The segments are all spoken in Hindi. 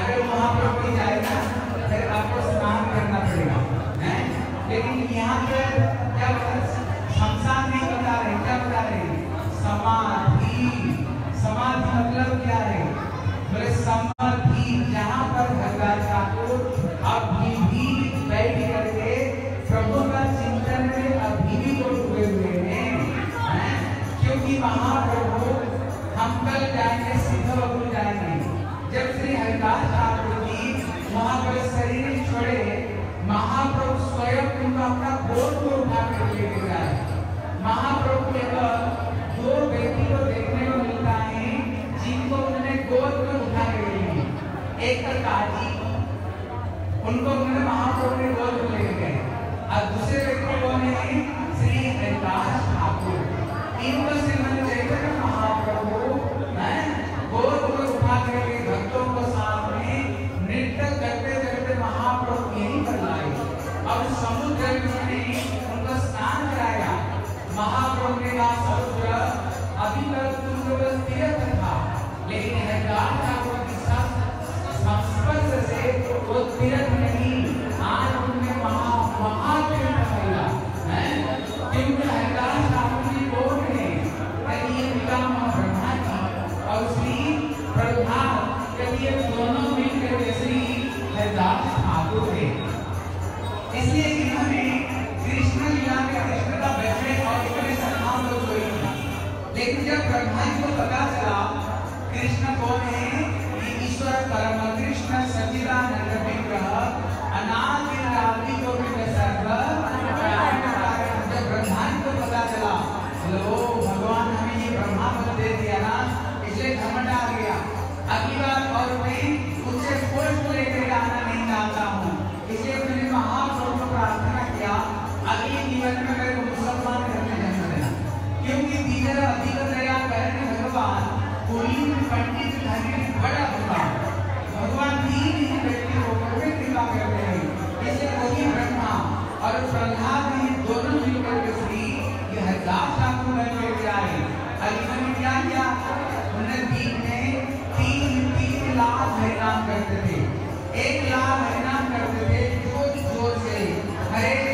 अगर वहाँ पर कोई जाएगा फिर आपको स्नान करना पड़ेगा यहाँ पर क्या शमशान नहीं बता रहे क्या बता समाधि समाधि मतलब क्या है। बोले समाधि दास ठाकुर जी महाप्रभु शरीर छोड़े महाप्रभु स्वयं उनका अपना बोध को ने उनको स्नान कराया महाप्रभु का समुद्र अभी तक केवल तीर्थ था लेकिन हरिदास ठाकुर की संस्पर्श से वो तीर्थ नहीं आज उनमें महा महातीर्थ मिला है क्योंकि हरिदास ठाकुर जी बोल रहे हैं ये पितामह ब्रह्मा जी और श्री प्रभा ये दोनों मिलकर श्री हरिदास ठाकुर है इसलिए ब्रह्मा जी को पता चला कृष्ण कौन है ये ईश्वर परम करते थे। एक लाख हरिनाम करते थे ज़ोर ज़ोर से। हरे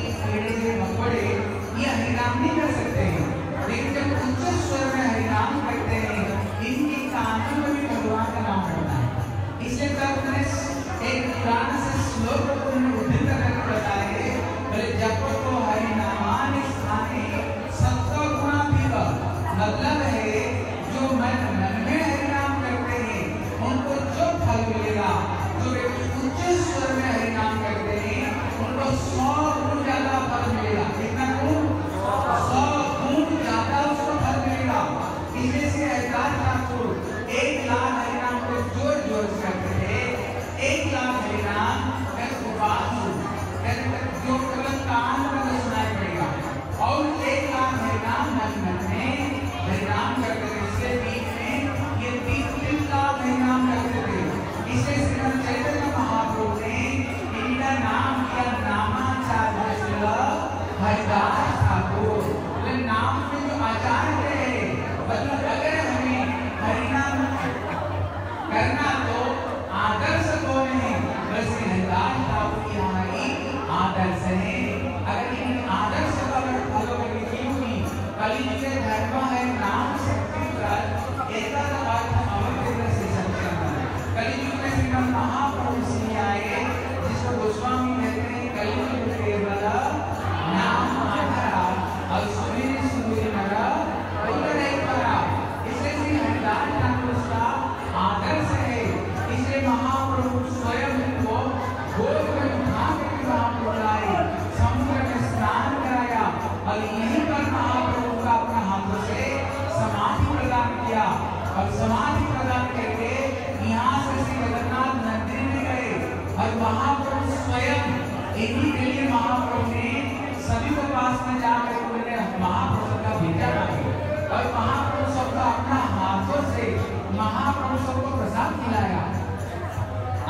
महाप्रभु सबको प्रसाद खिलाया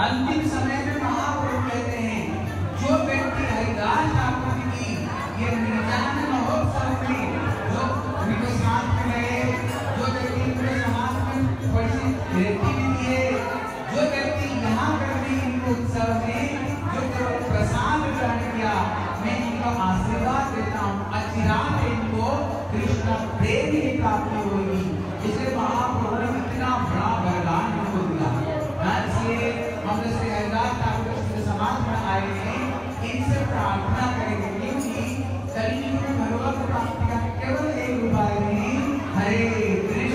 अंतिम समय में महाप्रभु कहते हैं, जो व्यक्ति हरिदास ठाकुर की ये निर्जान महोत्सव में जो उनके साथ में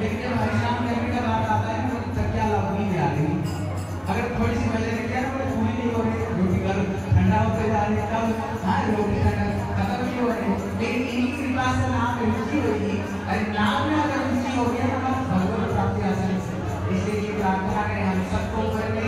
लेकिन जब हरिनाम करने का बात आता है तो तकिया लगनी नहीं आ रही अगर थोड़ी सी वजह किया ना तो पूरी नहीं हो रही रोटी गर्म ठंडा होते जा रही है, तब हाँ रोटी ठंडा, खत्म नहीं हो रही। लेकिन इन्हीं कृपा से नाम में रुचि होगी। अरे नाम में अगर रुचि हो गया तो भगवत प्राप्ति हासिल इसलिए प्रार्थना करें, हम सबको हरिनाम